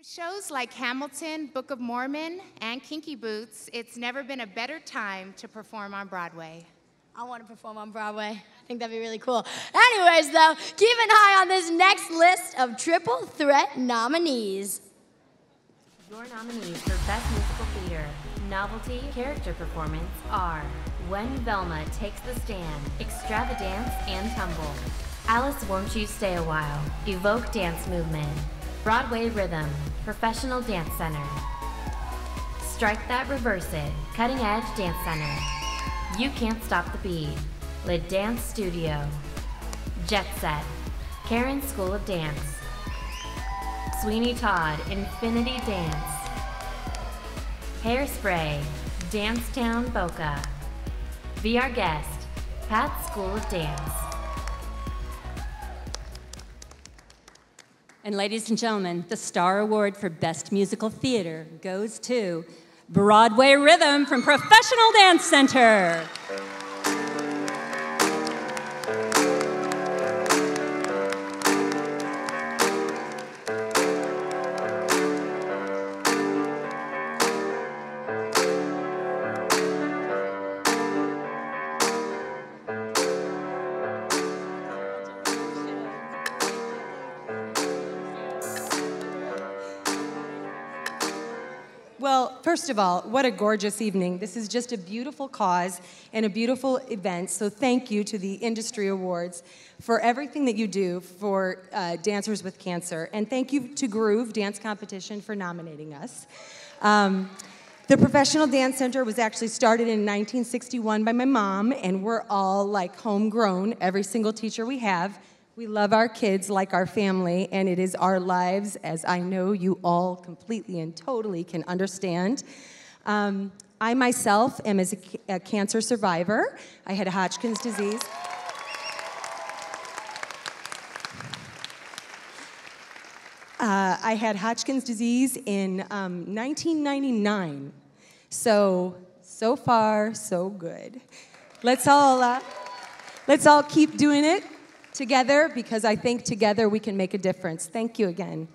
With shows like Hamilton, Book of Mormon, and Kinky Boots, it's never been a better time to perform on Broadway. I want to perform on Broadway. I think that'd be really cool. Anyways, though, keep an eye on this next list of triple threat nominees. Your nominees for Best Musical Theater, Novelty, Character Performance are When Velma Takes the Stand, Extravagance and Tumble, Alice Won't You Stay a While, Evoke Dance Movement, Broadway Rhythm, Professional Dance Center, Strike That Reverse It, Cutting Edge Dance Center, You Can't Stop the Beat, Le Dance Studio, Jet Set, Karen School of Dance, Sweeney Todd, Infinity Dance, Hairspray, Dancetown Boca, Be Our Guest, Pat School of Dance. And ladies and gentlemen, the Star Award for Best Musical Theater goes to Broadway Rhythm from Professional Dance Center. Well, first of all, what a gorgeous evening. This is just a beautiful cause and a beautiful event. So, thank you to the Industry Awards for everything that you do for uh, Dancers with Cancer. And thank you to Groove Dance Competition for nominating us. Um, the Professional Dance Center was actually started in 1961 by my mom, and we're all like homegrown, every single teacher we have. We love our kids like our family, and it is our lives, as I know you all completely and totally can understand. Um, I myself am as a, a cancer survivor. I had Hodgkin's disease. Uh, I had Hodgkin's disease in um, 1999. So, so far, so good. Let's all, uh, let's all keep doing it together because I think together we can make a difference. Thank you again.